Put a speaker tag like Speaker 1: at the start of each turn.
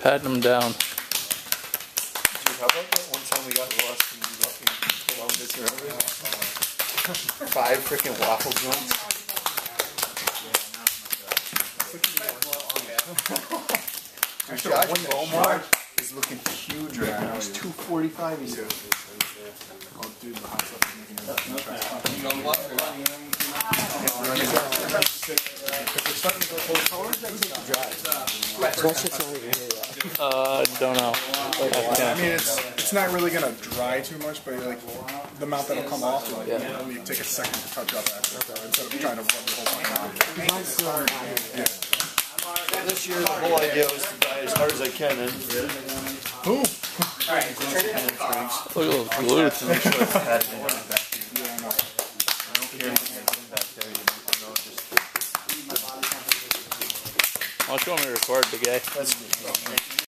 Speaker 1: Patting them down.
Speaker 2: Dude, how about that one time we got lost in fucking Columbus or whatever? Five freaking waffle joints. Dude, Josh Beaumont is looking huge right now. He's 245. He's
Speaker 3: Oh, dude, the hot stuff is making it.
Speaker 1: Uh, don't know.
Speaker 3: I mean, it's it's not really gonna dry too much, but like the amount that'll come off, like,
Speaker 2: Yeah.
Speaker 3: it'll only take a second to touch up after, instead of trying to rub the whole thing on.
Speaker 2: This year, the whole idea was to die as hard as I can and
Speaker 3: Boom!
Speaker 1: Look at those glutes.
Speaker 2: make sure it's had in it.
Speaker 3: Yeah, I know.
Speaker 2: I don't care if it's back there, you know, just.
Speaker 1: Why don't you want me to record the guy?